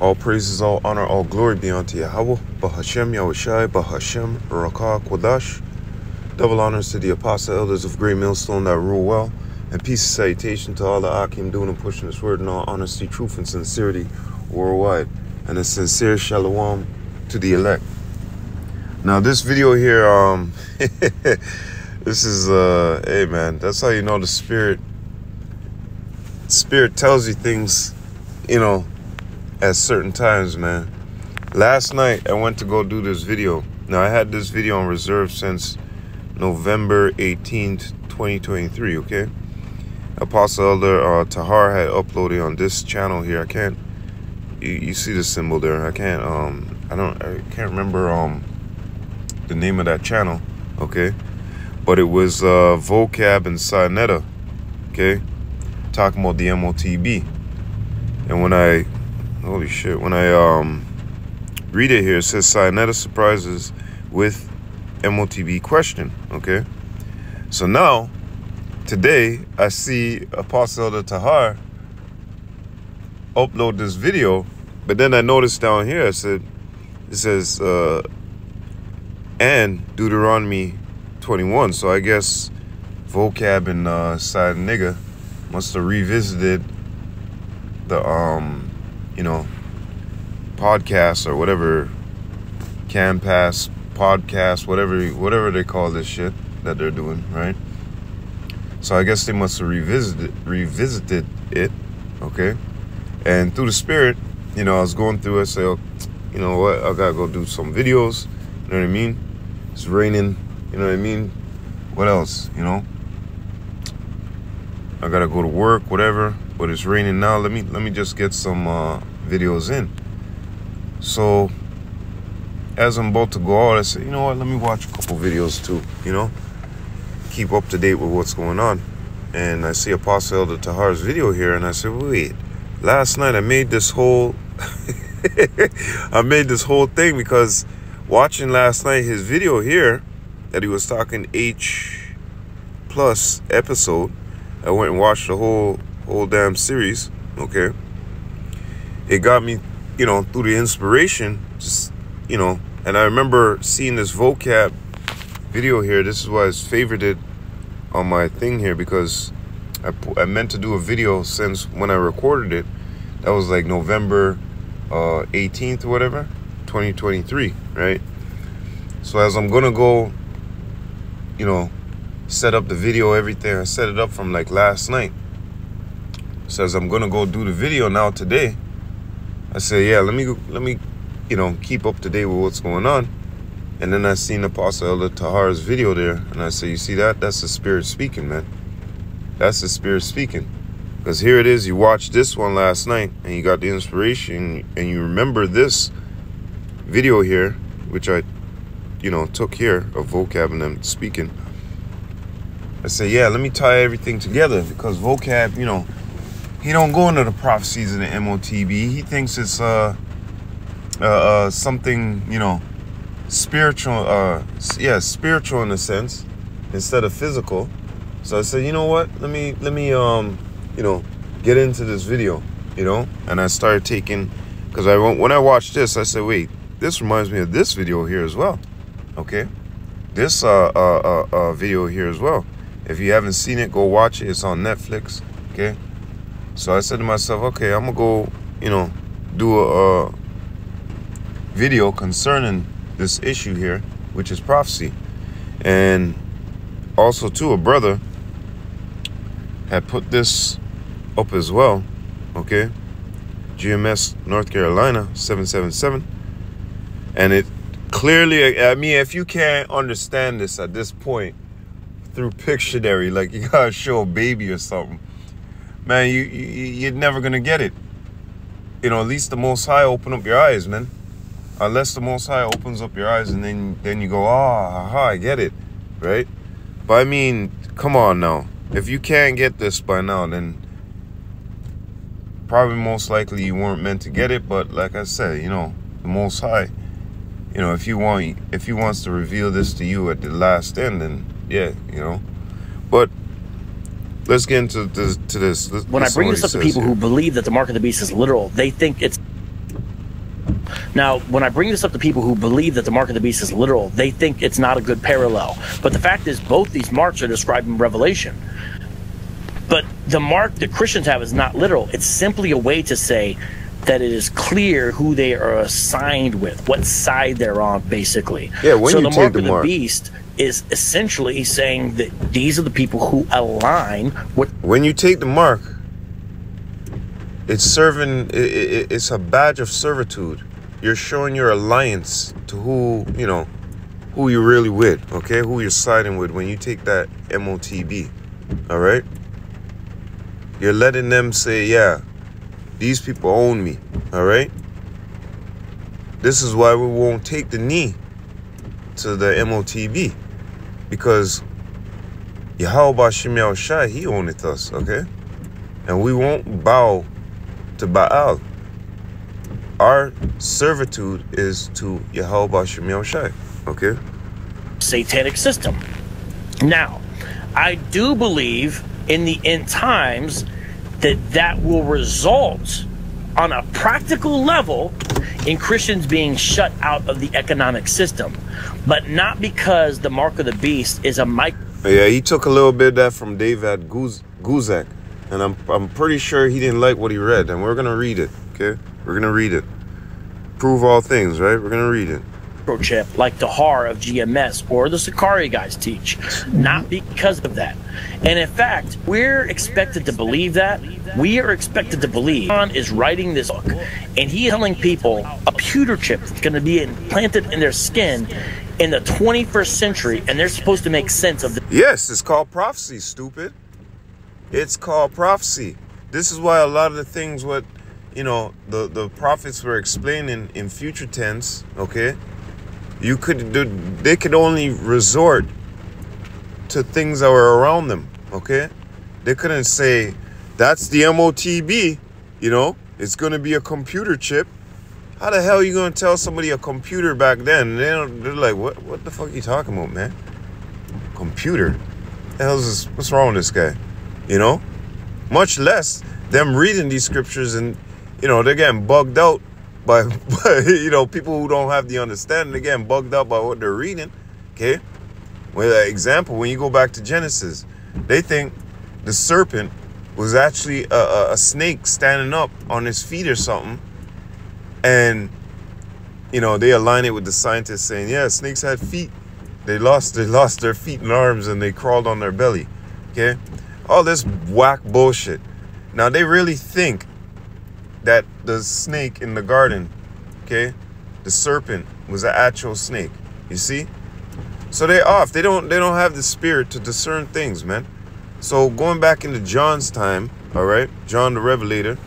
All praises, all honor, all glory be unto Yahweh, Bahashem Yahushai, Bahashem Rakah Kwadash. Double honors to the apostle elders of Great Millstone that rule well, and peace and salutation to all the Akim doing and pushing this word in all honesty, truth, and sincerity worldwide. And a sincere shalom to the elect. Now this video here, um, this is uh, hey man, that's how you know the spirit. Spirit tells you things, you know, at certain times, man. Last night I went to go do this video. Now I had this video on reserve since November 18th, 2023, okay? Apostle Elder uh, Tahar had uploaded on this channel here. I can't you, you see the symbol there. I can't um I don't I can't remember um the name of that channel, okay? But it was uh vocab and Sinetta, okay? Talking about the MOTB. And when I holy shit, when I um read it here, it says Sinetta surprises with MOTB question, okay? So now, today, I see Apostle the Tahar upload this video, but then I noticed down here, I said, it says, uh, and Deuteronomy 21. So I guess vocab and uh, side nigga must have revisited the, um, you know, podcasts or whatever, Campass podcast, whatever, whatever they call this shit that they're doing, right? So I guess they must have revisited, revisited it, okay? And through the spirit, you know, I was going through it, say, oh, you know what, I gotta go do some videos, you know what I mean? It's raining, you know what I mean? What else, you know? I gotta go to work, whatever, but it's raining now. Let me let me just get some uh, videos in. So as I'm about to go out, I said, you know what, let me watch a couple videos too, you know? Keep up to date with what's going on. And I see Apostle Elder Tahar's video here, and I said, wait, last night I made this whole I made this whole thing because watching last night his video here that he was talking H plus episode, I went and watched the whole whole damn series, okay? It got me, you know, through the inspiration, just you know, and I remember seeing this vocab video here. This is why it's favorited on my thing here because I, I meant to do a video since when I recorded it. That was like November uh, 18th or whatever, 2023, right? So as I'm gonna go, you know, set up the video, everything, I set it up from like last night. So as I'm gonna go do the video now today, I say, yeah, let me let me, you know, keep up to date with what's going on. And then I seen the Apostle Elder Tahar's video there, and I say, you see that? That's the Spirit speaking, man. That's the Spirit speaking. Because here it is, you watched this one last night, and you got the inspiration, and you remember this video here, which I, you know, took here of vocab and them speaking. I say, yeah, let me tie everything together because vocab, you know, he don't go into the prophecies of the MOTB. He thinks it's uh, uh, uh something, you know, spiritual, uh, yeah, spiritual in a sense, instead of physical. So I said, you know what? Let me, let me, um, you know, get into this video, you know. And I started taking, because I when I watched this, I said, wait, this reminds me of this video here as well. Okay, this uh, uh, uh, uh video here as well. If you haven't seen it, go watch it. It's on Netflix. Okay. So I said to myself, okay, I'm gonna go, you know, do a, a video concerning this issue here, which is prophecy. And also, too, a brother had put this up as well, okay? GMS North Carolina 777. And it clearly, I mean, if you can't understand this at this point through Pictionary, like you gotta show a baby or something, man, you, you you're never gonna get it. You know, at least the Most High open up your eyes, man unless the Most High opens up your eyes and then then you go, ah, oh, I get it, right? But I mean, come on now. If you can't get this by now, then probably most likely you weren't meant to get it. But like I said, you know, the Most High, you know, if you want, if He wants to reveal this to you at the last end, then yeah, you know. Let's get into this. To this. when I bring this up to people here. who believe that the mark of the beast is literal, they think it's Now, when I bring this up to people who believe that the mark of the beast is literal, they think it's not a good parallel. But the fact is, both these marks are described in Revelation. But the mark that Christians have is not literal. It's simply a way to say that it is clear who they are assigned with, what side they're on, basically. Yeah, when so you the take mark the of the mark- beast is essentially saying that these are the people who align with When you take the mark, it's serving. it's a badge of servitude. You're showing your alliance to who you know, who you're really with. Okay, who you're siding with when you take that MOTB. All right. You're letting them say, yeah, these people own me. All right. This is why we won't take the knee to the MOTB because Yahweh Shemiel Shai, he owneth us, okay? And we won't bow to Baal. Our servitude is to Yahweh Shemiel Shai, okay? satanic system. Now, I do believe in the end times that that will result on a practical level in Christians being shut out of the economic system, but not because the mark of the beast is a mic. Yeah, he took a little bit of that from David Guz- Guzik, and I'm, I'm pretty sure he didn't like what he read, and we're gonna read it, okay? We're gonna read it. Prove all things, right? We're gonna read it. Microchip like the HAR of GMS or the Sakari guys teach. Not because of that. And in fact, we're expected to believe that. We are expected to believe John is writing this book and he is telling people a pewter chip that's going to be implanted in their skin in the 21st century and they're supposed to make sense of this. Yes, it's called prophecy, stupid. It's called prophecy. This is why a lot of the things what you know the the prophets were explaining in future tense, okay? You could do they could only resort to things that were around them, okay? They couldn't say that's the MOTB, you know? It's going to be a computer chip. How the hell are you going to tell somebody a computer back then? They don't, they're like, what, what the fuck are you talking about, man? Computer? The hell's this? What's wrong with this guy? You know? Much less them reading these scriptures and, you know, they're getting bugged out by, by you know, people who don't have the understanding. Getting bugged out by what they're reading. Okay? Well, uh, example, when you go back to Genesis, they think the serpent was actually a, a, a snake standing up on his feet or something. And, you know, they align it with the scientists saying, yeah, snakes had feet. They lost they lost their feet and arms and they crawled on their belly. Okay? All this whack bullshit. Now they really think that the snake in the garden, okay, the serpent was an actual snake. You see? So they off. They don't they don't have the spirit to discern things, man. So going back into John's time, all right, John the Revelator,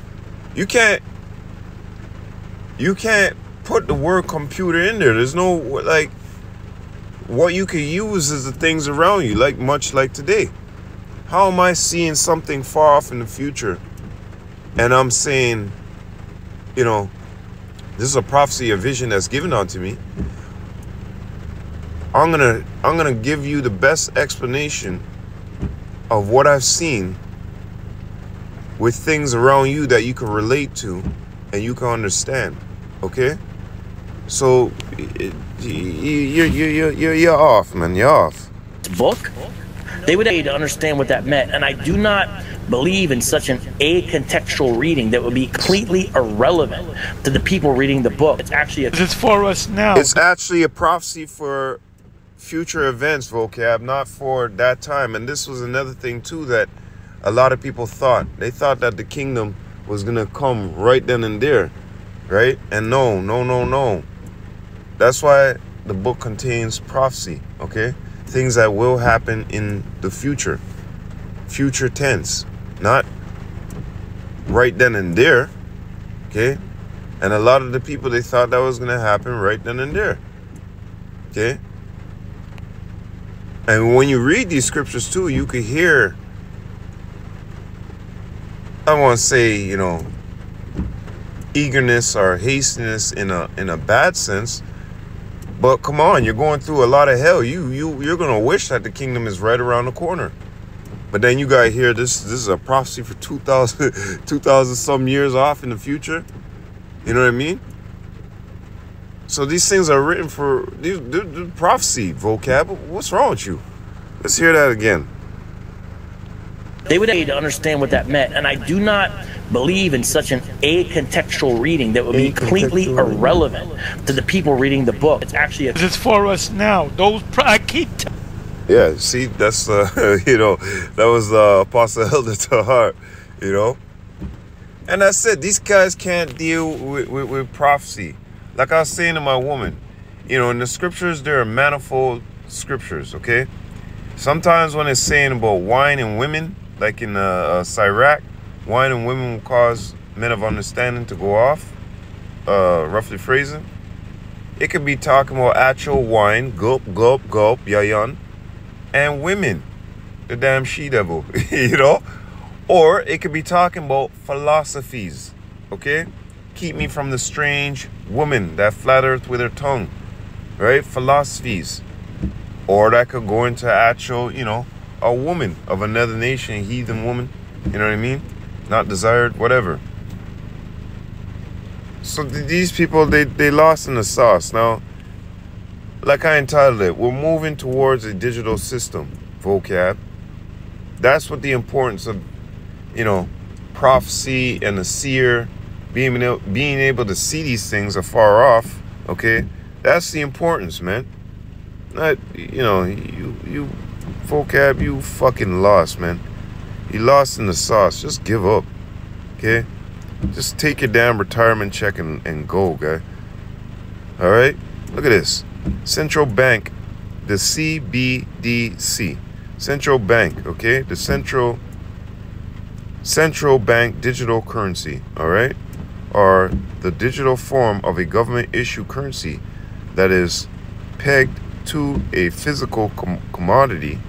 you can't you can't put the word computer in there. There's no like what you can use is the things around you, like much like today. How am I seeing something far off in the future? And I'm saying, you know, this is a prophecy, a vision that's given unto me. I'm gonna I'm gonna give you the best explanation of what I've seen with things around you that you can relate to and you can understand. Okay? So it, you're, you're, you're, you're off, man. You're off. book, they would need to understand what that meant. And I do not believe in such an acontextual reading that would be completely irrelevant to the people reading the book. It's actually a It's for us now. It's actually a prophecy for future events, vocab, not for that time. And this was another thing too that a lot of people thought. They thought that the kingdom was gonna come right then and there, right? And no, no, no, no. That's why the book contains prophecy, okay? Things that will happen in the future. Future tense, not right then and there, okay? And a lot of the people they thought that was gonna happen right then and there. Okay? And when you read these scriptures too, you could hear I won't say, you know, eagerness or hastiness in a in a bad sense. But come on, you're going through a lot of hell. You you you're gonna wish that the kingdom is right around the corner. But then you gotta hear this this is a prophecy for 2000, 2000 some years off in the future. You know what I mean? So these things are written for these, these prophecy vocab. What's wrong with you? Let's hear that again. They would need to understand what that meant, and I do not believe in such an acontextual reading that would be completely irrelevant to the people reading the book. It's actually a It's for us now. Those I keep. T- Yeah, see, that's uh, you know, that was uh, Apostle Elder Tahar, you know. And I said these guys can't deal with, with, with prophecy. Like I was saying to my woman, you know, in the scriptures there are manifold scriptures. Okay, sometimes when it's saying about wine and women, like in uh, uh, Sirach, wine and women will cause men of understanding to go off. Uh, roughly phrasing, it could be talking about actual wine, gulp, gulp, gulp, yayan and women, the damn she devil, you know? Or it could be talking about philosophies, okay? Keep me from the strange woman that flattereth with her tongue, right? Philosophies. Or that could go into actual, you know, a woman of another nation, heathen woman, you know what I mean? Not desired, whatever. So th- these people, they, they lost in the sauce. Now, like I entitled it, we're moving towards a digital system, vocab. That's what the importance of, you know, prophecy and the seer, being able, being able to see these things afar off. Okay, that's the importance, man. Not, you know, you you vocab, you fucking lost, man. You lost in the sauce. Just give up, okay? Just take your damn retirement check and, and go, guy. All right, look at this. Central Bank, the CBDC, Central Bank, okay, the Central Central Bank Digital Currency, all right, are the digital form of a government issue currency that is pegged to a physical com- commodity.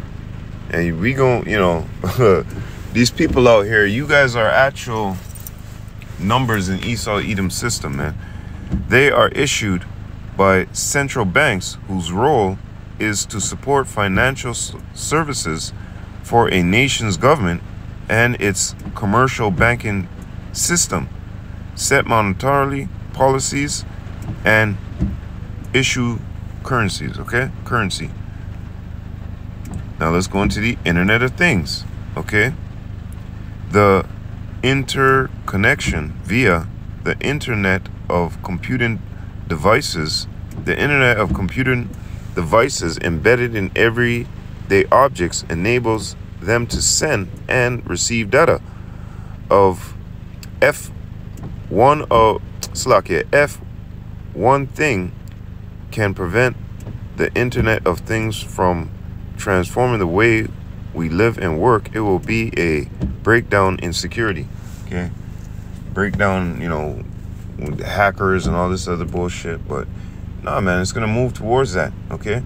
And we gon' you know, these people out here, you guys are actual numbers in Esau Edom system, man. They are issued by central banks whose role is to support financial services for a nation's government and its commercial banking system, set monetarily policies, and issue currencies, okay? Currency. Now let's go into the Internet of Things, okay? The interconnection via the Internet of Computing devices, the Internet of Computing devices embedded in everyday objects enables them to send and receive data of F one oh, of Slakia F one thing can prevent the Internet of Things from transforming the way we live and work. It will be a breakdown in security. Okay, breakdown. You know, with the hackers and all this other bullshit. But nah, man, it's gonna move towards that. Okay,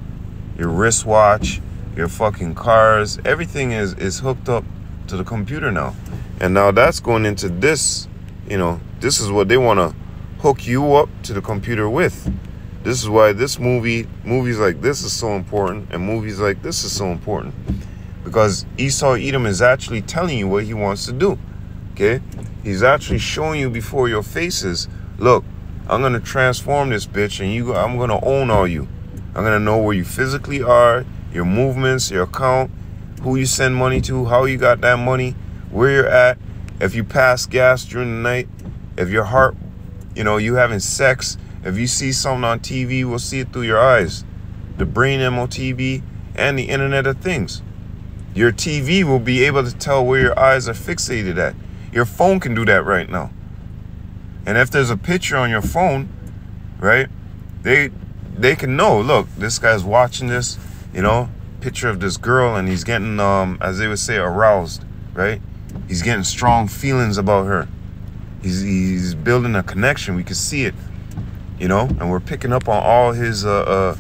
your wristwatch, your fucking cars, everything is is hooked up to the computer now, and now that's going into this. You know, this is what they want to hook you up to the computer with. This is why this movie, movies like this is so important, and movies like this is so important. Because Esau Edom is actually telling you what he wants to do. Okay? He's actually showing you before your faces, look, I'm gonna transform this bitch and you I'm gonna own all you. I'm gonna know where you physically are, your movements, your account, who you send money to, how you got that money, where you're at, if you pass gas during the night, if your heart, you know, you having sex, if you see something on TV, we'll see it through your eyes. The brain MOTB and the Internet of Things. Your TV will be able to tell where your eyes are fixated at. Your phone can do that right now. And if there's a picture on your phone, right, they they can know, look, this guy's watching this, you know, picture of this girl and he's getting um as they would say aroused, right? He's getting strong feelings about her. He's he's building a connection. We can see it, you know, and we're picking up on all his uh uh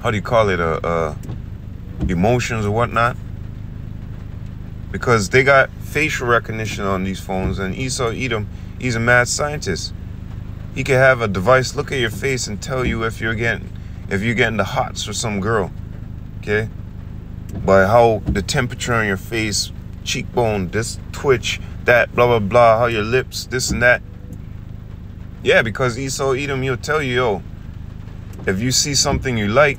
how do you call it uh uh emotions or whatnot because they got facial recognition on these phones and Esau Edom he's a mad scientist. He could have a device look at your face and tell you if you're getting if you're getting the hots for some girl okay? By how the temperature on your face cheekbone this twitch that blah blah blah how your lips this and that. Yeah, because Esau Edom, he'll tell you, yo, if you see something you like,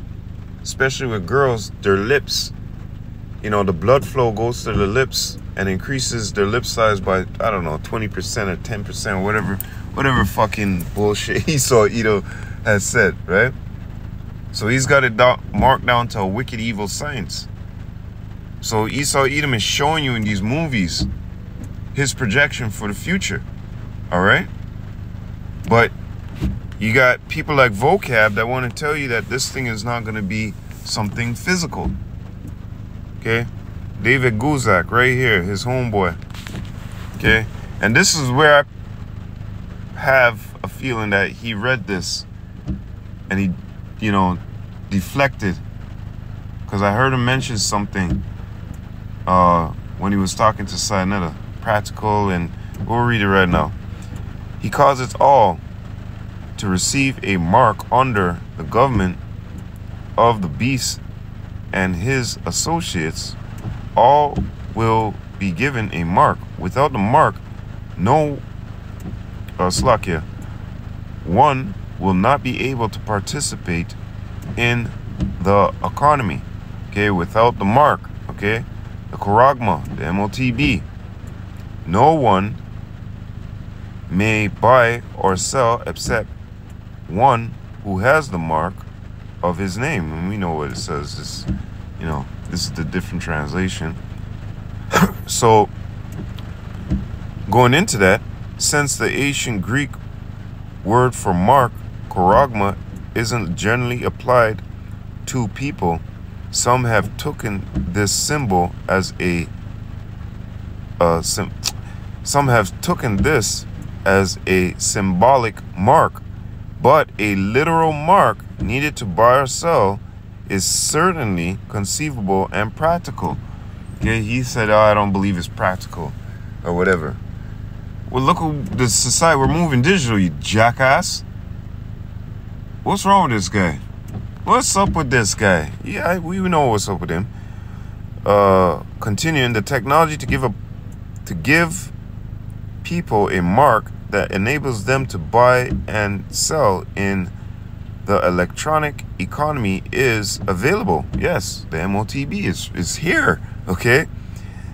especially with girls, their lips, you know, the blood flow goes to the lips and increases their lip size by, I don't know, 20% or 10%, whatever, whatever fucking bullshit Esau Edom has said, right? So he's got it do- marked down to a wicked evil science. So Esau Edom is showing you in these movies his projection for the future. All right? But you got people like Vocab that want to tell you that this thing is not going to be something physical. Okay? David Guzik, right here, his homeboy. Okay? And this is where I have a feeling that he read this and he, you know, deflected. Because I heard him mention something uh, when he was talking to Sinetta. Practical, and we'll read it right now. He causes all to receive a mark under the government of the beast and his associates. All will be given a mark. Without the mark, no uh, Slakia, one will not be able to participate in the economy. Okay, without the mark, okay, the charagma, the MOTB, no one may buy or sell except one who has the mark of his name. And we know what it says. It's, you know, this is the different translation. so, going into that, since the ancient Greek word for mark, charagma, isn't generally applied to people, some have taken this symbol as a uh, some have taken this as a symbolic mark, but a literal mark needed to buy or sell is certainly conceivable and practical. Okay, he said, oh, I don't believe it's practical or whatever. Well, look at the society. We're moving digital, you jackass. What's wrong with this guy? What's up with this guy? Yeah, we know what's up with him. Uh, continuing the technology to give a to give people a mark that enables them to buy and sell in the electronic economy is available. Yes, the MOTB is, is here. Okay.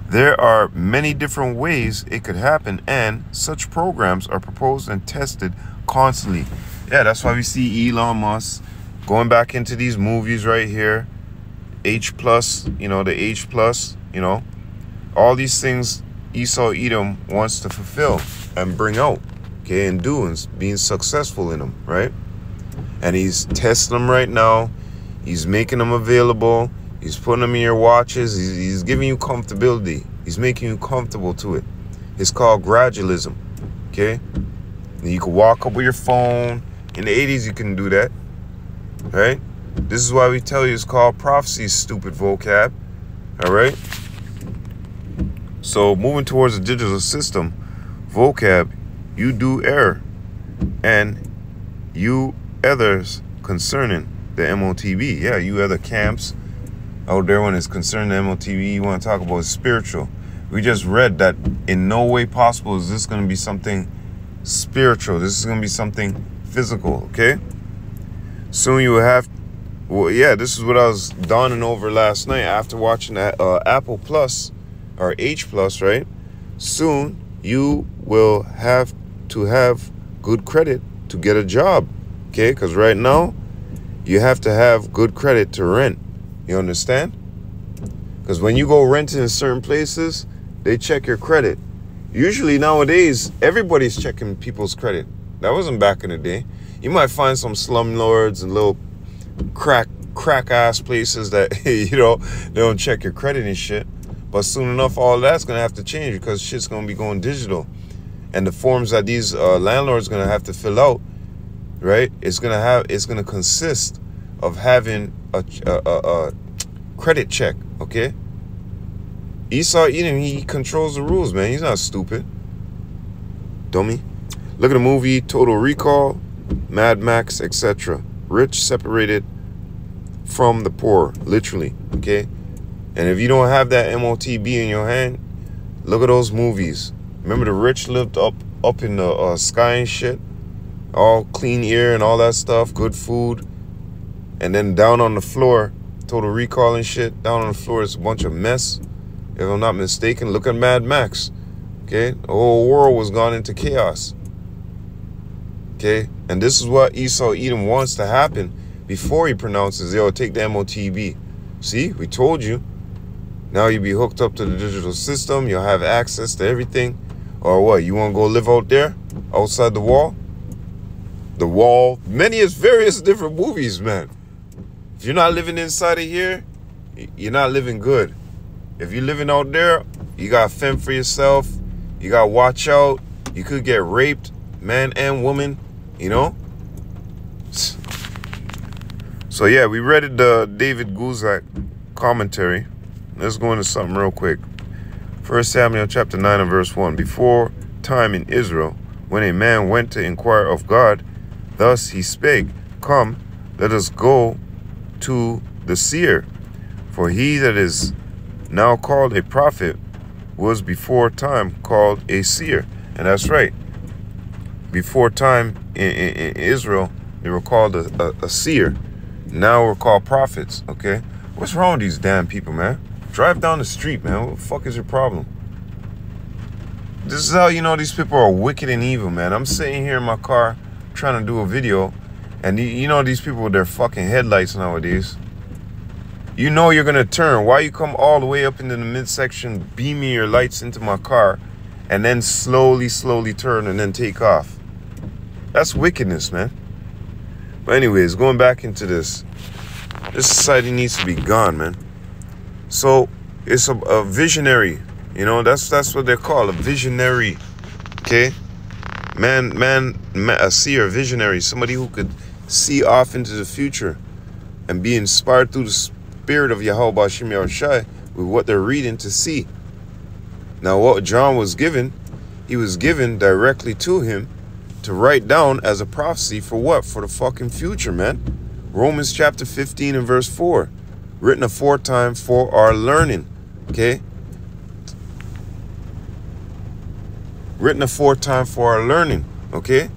There are many different ways it could happen, and such programs are proposed and tested constantly. Yeah, that's why we see Elon Musk going back into these movies right here. H plus, you know, the H plus, you know, all these things Esau Edom wants to fulfill and bring out, okay, and do and being successful in them, right? And he's testing them right now. He's making them available. He's putting them in your watches. He's, he's giving you comfortability. He's making you comfortable to it. It's called gradualism, okay? And you can walk up with your phone. In the 80s, you can do that, right? This is why we tell you it's called prophecy, stupid vocab, all right? So moving towards a digital system, vocab, you do err, and you others concerning the MOTB. Yeah, you other camps out there when it's concerning the MOTB, you want to talk about spiritual. We just read that in no way possible is this going to be something spiritual. This is going to be something physical, okay? Soon you will have, well, yeah, this is what I was dawning over last night after watching that uh, Apple Plus or H plus, right? Soon you will have to have good credit to get a job. Okay? Because right now you have to have good credit to rent. You understand? Because when you go renting in certain places, they check your credit. Usually nowadays, everybody's checking people's credit. That wasn't back in the day. You might find some slumlords and little crack crack ass places that you know they don't check your credit and shit. But soon enough, all that's gonna have to change because shit's gonna be going digital, and the forms that these uh, landlords gonna have to fill out, right? It's gonna have it's gonna consist of having a, a, a, a credit check. Okay. Esau Edom, he controls the rules, man. He's not stupid. Dummy. Look at the movie Total Recall, Mad Max, etc. Rich separated from the poor, literally. Okay. And if you don't have that MOTB in your hand, look at those movies. Remember the rich lived up up in the uh, sky and shit. All clean air and all that stuff, good food. And then down on the floor, total recall and shit, down on the floor is a bunch of mess. If I'm not mistaken, look at Mad Max. Okay? The whole world was gone into chaos. Okay? And this is what Esau Edom wants to happen before he pronounces, yo, take the MOTB. See, we told you. Now you'll be hooked up to the digital system. You'll have access to everything. Or what? You want to go live out there? Outside the wall? The Wall, many is various different movies, man. If you're not living inside of here, you're not living good. If you're living out there, you got to fend for yourself. You got to watch out. You could get raped, man and woman, you know? So yeah, we read the David Guzik commentary. Let's go into something real quick. First Samuel chapter 9 and verse 1. Before time in Israel, when a man went to inquire of God, Thus he spake, Come, let us go to the seer. For he that is now called a prophet was before time called a seer. And that's right. Before time in, in, in Israel, they were called a, a, a seer. Now we're called prophets, okay? What's wrong with these damn people, man? Drive down the street, man. What the fuck is your problem? This is how you know these people are wicked and evil, man. I'm sitting here in my car trying to do a video, and you know these people with their fucking headlights nowadays. You know you're gonna turn. Why you come all the way up into the midsection, beaming your lights into my car, and then slowly, slowly turn and then take off? That's wickedness, man. But anyways, going back into this, this society needs to be gone, man. So it's a, a visionary, you know. That's that's what they're called, a visionary. Okay man, man, man, a seer, visionary, somebody who could see off into the future and be inspired through the spirit of Yahweh Shem Yahushai with what they're reading to see. Now, what John was given, he was given directly to him to write down as a prophecy for what? For the fucking future, man. Romans chapter 15 and verse 4. Written aforetime for our learning. Okay? Written aforetime for our learning. Okay?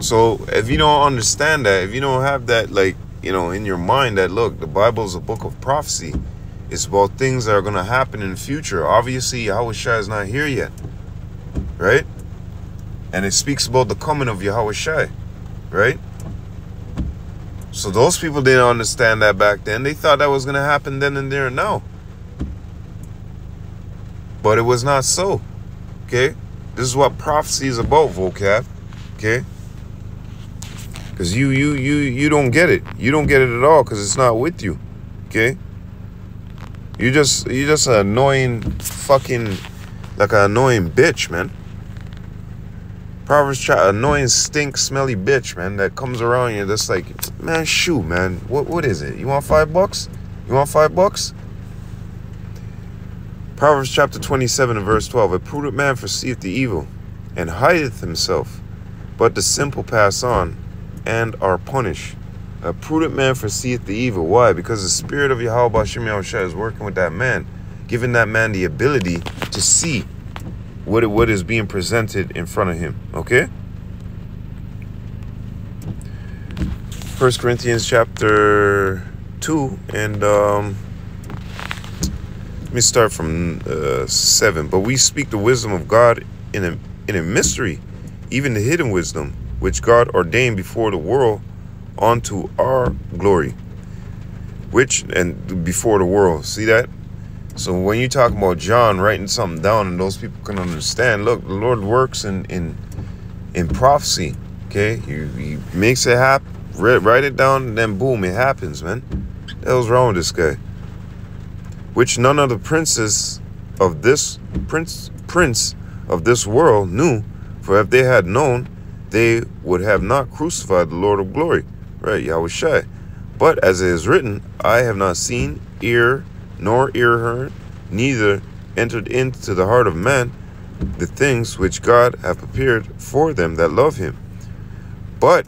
So if you don't understand that, if you don't have that, like, you know, in your mind that, look, the Bible is a book of prophecy. It's about things that are going to happen in the future. Obviously, Yahweh Shai is not here yet. Right? And it speaks about the coming of Yahweh Shai. Right? So those people didn't understand that back then. They thought that was going to happen then and there and now. But it was not so. Okay? This is what prophecy is about, vocab. Okay? Because you you you you don't get it. You don't get it at all because it's not with you. Okay? You just you just an annoying fucking like an annoying bitch, man. Proverbs try annoying stink smelly bitch, man, that comes around you just like, man, shoot, man. What what is it? You want five bucks? You want five bucks? Proverbs chapter 27 and verse 12 A prudent man foreseeth the evil, and hideth himself, but the simple pass on, and are punished. A prudent man foreseeth the evil. Why? Because the spirit of Yahweh Hashem Yahushua is working with that man, giving that man the ability to see what, what is being presented in front of him. Okay? First Corinthians chapter 2 and um, me start from uh, seven. But we speak the wisdom of God in a in a mystery, even the hidden wisdom which God ordained before the world, unto our glory. Which and before the world, see that. So when you talk about John writing something down, and those people can understand, look, the Lord works in in in prophecy. Okay, he, he makes it happen. Write it down, and then boom, it happens, man. The hell's wrong with this guy? Which none of the princes of this prince prince of this world knew, for if they had known, they would have not crucified the Lord of glory. Right, Yahweh Shai. But as it is written, I have not seen, ear, nor ear heard, neither entered into the heart of man the things which God hath prepared for them that love him. But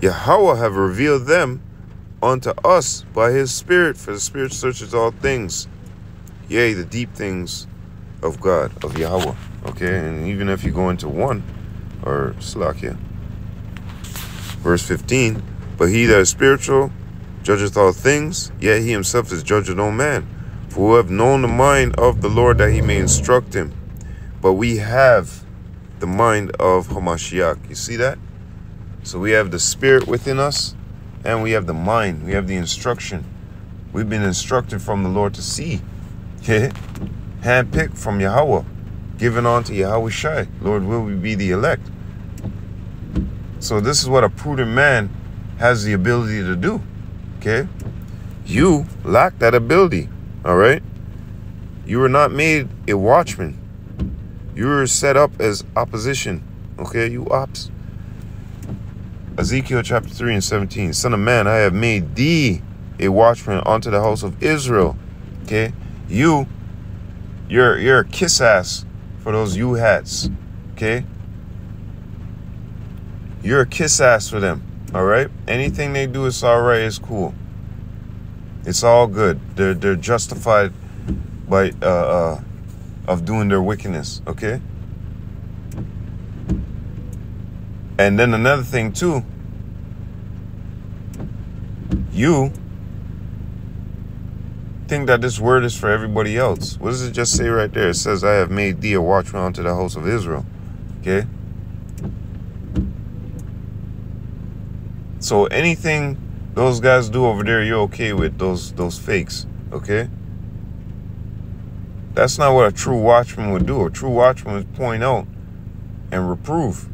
Yahweh have revealed them unto us by his Spirit, for the Spirit searches all things, yea, the deep things of God, of Yahweh. Okay, and even if you go into one, or Slakia, verse 15, but he that is spiritual judgeth all things, yet he himself is judge of no man. For who have known the mind of the Lord that he may instruct him. But we have the mind of Hamashiach. You see that? So we have the spirit within us and we have the mind. We have the instruction. We've been instructed from the Lord to see. Handpicked from Yahweh. Given on to Yahweh Shai. Lord, will we be the elect? So this is what a prudent man has the ability to do. Okay? You lack that ability. All right? You were not made a watchman. You were set up as opposition. Okay? You ops. Ezekiel chapter 3 and 17. Son of man, I have made thee a watchman unto the house of Israel. Okay? You, you're you're a kiss ass for those you hats. Okay? You're a kiss ass for them. Alright? Anything they do is alright, it's cool. It's all good. They're they're justified by uh, uh of doing their wickedness, okay? And then another thing too, you think that this word is for everybody else. What does it just say right there? It says, I have made thee a watchman unto the house of Israel. Okay? So anything those guys do over there, you're okay with those those fakes, okay? That's not what a true watchman would do. A true watchman would point out and reprove.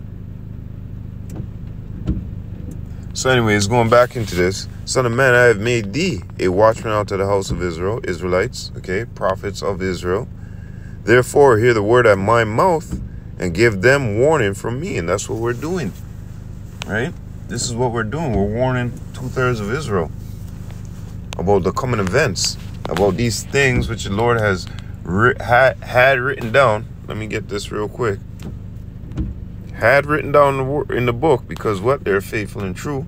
So, anyways, going back into this, Son of man, I have made thee a watchman unto the house of Israel, Israelites, okay, prophets of Israel. Therefore, hear the word at my mouth and give them warning from me. And that's what we're doing, right? This is what we're doing. We're warning two thirds of Israel about the coming events, about these things which the Lord has had, had written down. Let me get this real quick. Had written down in the, in the book because what? They're faithful and true.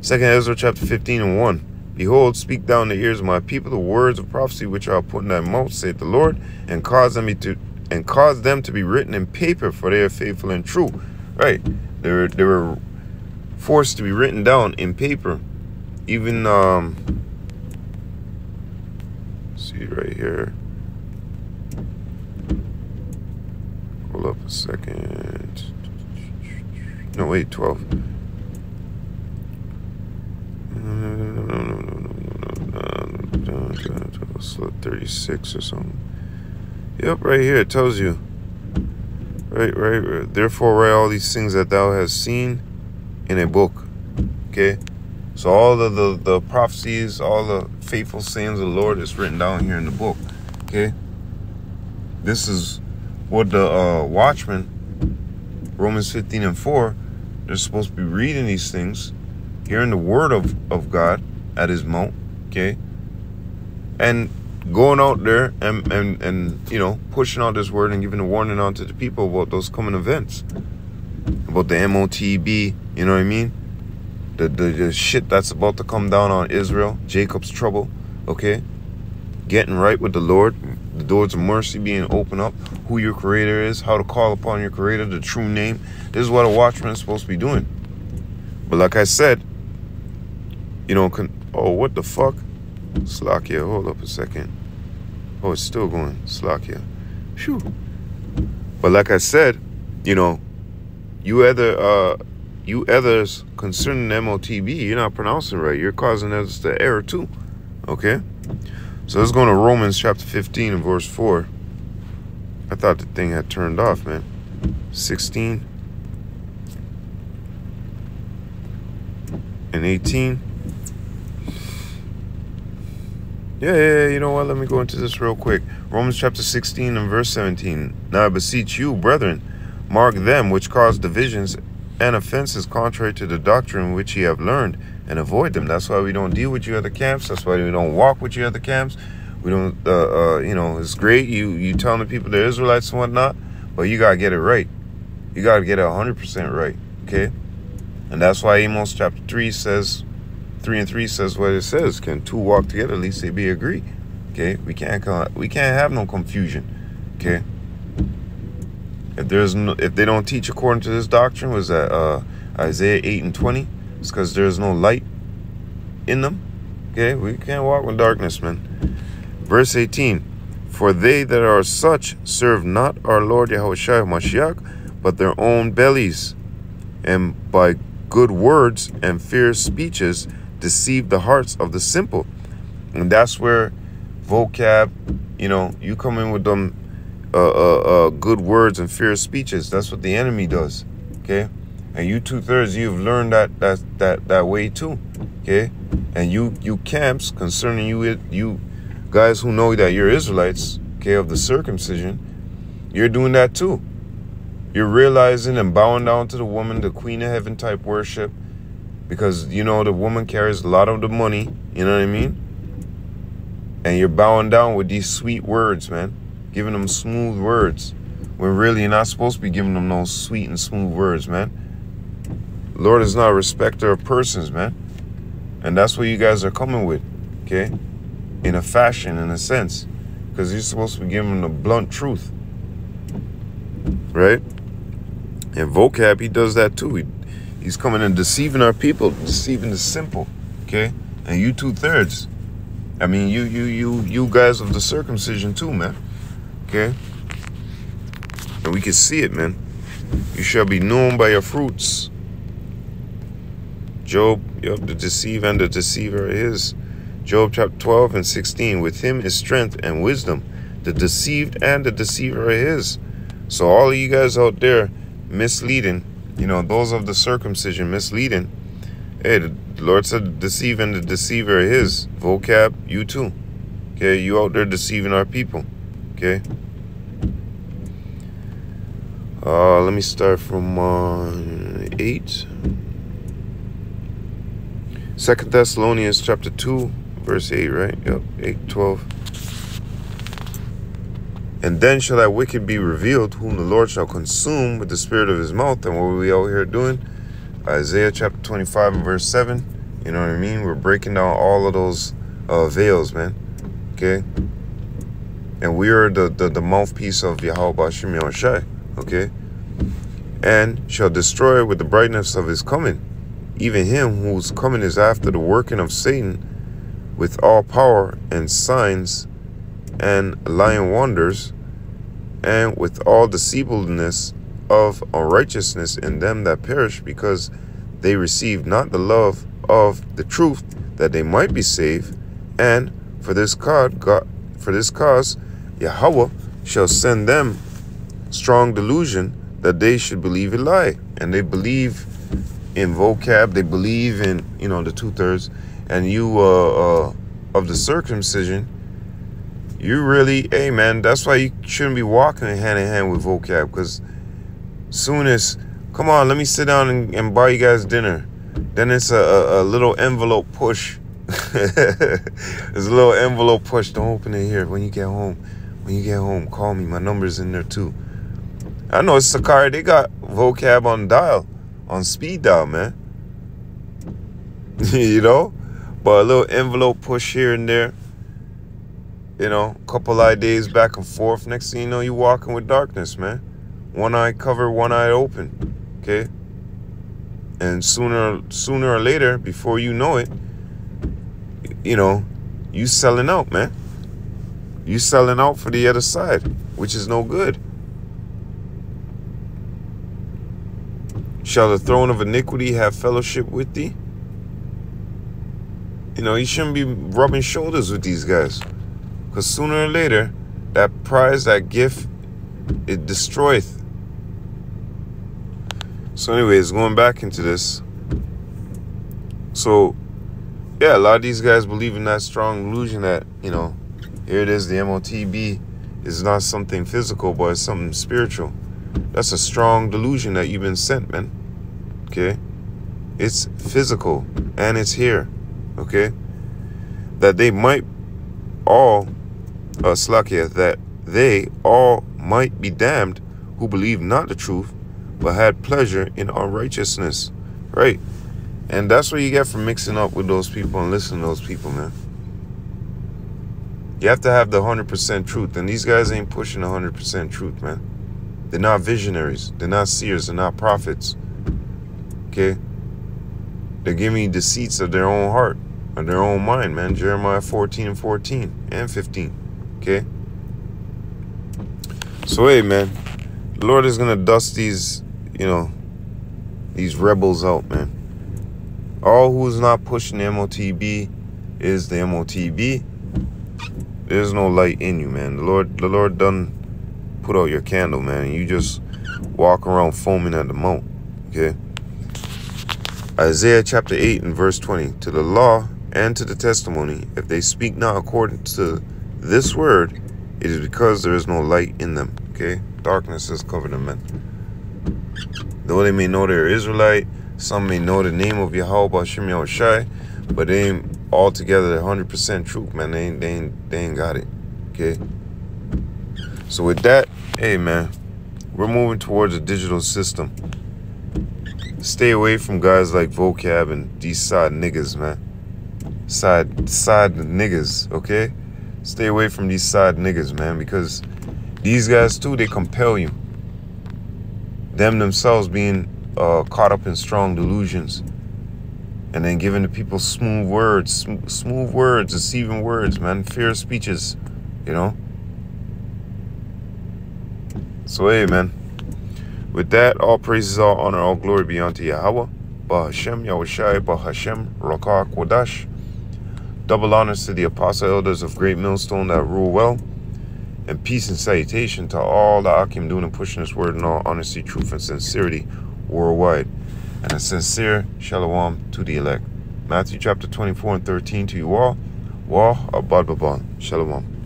Second Ezra chapter 15 and 1. Behold, speak down the ears of my people the words of prophecy which I will put in thy mouth, saith the Lord, and cause them to and cause them to be written in paper, for they are faithful and true. Right. They were they were forced to be written down in paper. Even um see right here. Hold up a second. No wait, 12. Slot 36 or something. Yep, right here it tells you. Right, right, right. Therefore, write all these things that thou hast seen in a book. Okay? So all of the, the prophecies, all the faithful sayings of the Lord is written down here in the book. Okay? This is what the uh, watchman, Romans 15 and 4, they're supposed to be reading these things, hearing the word of, of God at his mount, okay? And going out there and, and, and, you know, pushing out this word and giving a warning out to the people about those coming events about the MOTB, you know what I mean? The, the, the shit that's about to come down on Israel, Jacob's trouble, okay? Getting right with the Lord, the doors of mercy being opened up, who your creator is, how to call upon your creator, the true name. This is what a watchman is supposed to be doing. But like I said, you know, oh, what the fuck? Slakia, hold up a second. Oh, it's still going. Slakia. Phew. But like I said, you know, you either uh you others concerning MOTB, you're not pronouncing right. You're causing us the error too. Okay? So let's go to Romans chapter 15 and verse 4. I thought the thing had turned off, man. 16 and 18. Yeah, yeah, yeah, you know what? Let me go into this real quick. Romans chapter 16 and verse 17. Now I beseech you, brethren, Mark them which cause divisions and offenses contrary to the doctrine which ye have learned, and avoid them. That's why we don't deal with you at the camps. That's why we don't walk with you at the camps. We don't, uh, uh, you know, it's great you you telling the people they're Israelites and whatnot, but you gotta get it right. You gotta get it 100% right, okay? And that's why Amos chapter 3 says, 3 and 3 says what it says. Can two walk together, at least they be agree. Okay? We can't, we can't have no confusion. Okay? If there's no, if they don't teach according to this doctrine, was that uh, Isaiah 8 and 20? It's because there's no light in them. Okay, we can't walk in darkness, man. Verse 18 For they that are such serve not our Lord Yahushua Mashiach, but their own bellies, and by good words and fierce speeches deceive the hearts of the simple. And that's where vocab, you know, you come in with them uh, uh, uh, good words and fierce speeches. That's what the enemy does. Okay, and you two thirds, you've learned that that that that way too. Okay, and you you camps concerning you you guys who know that you're Israelites. Okay, of the circumcision, you're doing that too. You're realizing and bowing down to the woman, the queen of heaven type worship, because you know the woman carries a lot of the money. You know what I mean? And you're bowing down with these sweet words, man giving them smooth words when really you're not supposed to be giving them those sweet and smooth words, man. Lord is not a respecter of persons, man. And that's what you guys are coming with, okay? In a fashion, in a sense. Because you're supposed to be giving the blunt truth. Right? And vocab, he does that too. He, he's coming and deceiving our people, deceiving the simple, okay? And you two thirds. I mean, you, you, you, you guys of the circumcision too, man. Okay? And we can see it, man. You shall be known by your fruits. Job, the deceiver and the deceiver is. Job chapter 12 and 16. With him is strength and wisdom. The deceived and the deceiver is. So all of you guys out there misleading, you know, those of the circumcision misleading. Hey, the Lord said deceive and the deceiver is. Vocab, you too. Okay, you out there deceiving our people. Okay. Uh, let me start from uh, 8. Second Thessalonians chapter 2, verse 8, right? Yep, 8, 12. And then shall that wicked be revealed, whom the Lord shall consume with the spirit of his mouth. And what are we out here doing? Isaiah chapter 25 and verse 7. You know what I mean? We're breaking down all of those uh, veils, man. Okay? And we are the, the, the mouthpiece of Yahweh Bashim Yahushai okay? And shall destroy with the brightness of his coming, even him whose coming is after the working of Satan with all power and signs and lying wonders, and with all deceivableness of unrighteousness in them that perish, because they receive not the love of the truth that they might be saved. And for this cause, God, for this cause, Yahweh shall send them strong delusion that they should believe a lie. And they believe in vocab, they believe in, you know, the two thirds. And you, uh, uh, of the circumcision, you really, hey man, that's why you shouldn't be walking hand in hand with vocab. Because soon as, come on, let me sit down and, and buy you guys dinner. Then it's a, a, a little envelope push. There's a little envelope push. Don't open it here. When you get home, when you get home, call me. My number's in there too. I know it's Sakari, they got vocab on dial, on speed dial, man. you know? But a little envelope push here and there. You know, a couple eye days back and forth. Next thing you know, you walking with darkness, man. One eye covered, one eye open. Okay? And sooner sooner or later, before you know it, you know, you selling out, man. You selling out for the other side, which is no good. Shall the throne of iniquity have fellowship with thee? You know, you shouldn't be rubbing shoulders with these guys. Because sooner or later, that prize, that gift, it destroyeth. So, anyways, going back into this. So, yeah, a lot of these guys believe in that strong illusion that, you know, here it is, the MOTB is not something physical, but it's something spiritual. That's a strong delusion that you've been sent, man okay? It's physical and it's here, okay? That they might all, uh, Slakia, that they all might be damned who believe not the truth, but had pleasure in unrighteousness, right? And that's what you get from mixing up with those people and listening to those people, man. You have to have the 100% truth, and these guys ain't pushing 100% truth, man. They're not visionaries. They're not seers. They're not prophets. Okay? They're giving deceits of their own heart, of their own mind, man. Jeremiah 14 and 14 and 15. Okay? So, hey, man, the Lord is going to dust these, you know, these rebels out, man. All who's not pushing the MOTB is the MOTB. There's no light in you, man. The Lord, the Lord done put out your candle, man. You just walk around foaming at the mouth. Okay. Isaiah chapter 8 and verse 20. To the law and to the testimony, if they speak not according to this word, it is because there is no light in them. Okay. Darkness has covered them, man. Though they may know they're Israelite, some may know the name of Yahweh Hashem Yahushai, but they ain't altogether 100% truth, man. They ain't, they ain't, they ain't got it. Okay. So with that, hey, man, we're moving towards a digital system. Stay away from guys like vocab and these side niggas, man. Side side niggas, okay? Stay away from these side niggas, man, because these guys too, they compel you. Them themselves being uh, caught up in strong delusions and then giving the people smooth words, sm- smooth words, deceiving words, man, fear speeches, you know. So hey, man. With that, all praises, all honor, all glory be unto Yahweh, Bahashem, Yahushai, Bahashem, Rakah, Kodash. Double honors to the apostle elders of Great Millstone that rule well, and peace and salutation to all the Akim doing and pushing this word in all honesty, truth, and sincerity worldwide and a sincere shalom to the elect. Matthew chapter 24 and 13 to you all. Wa abad babon. Shalom.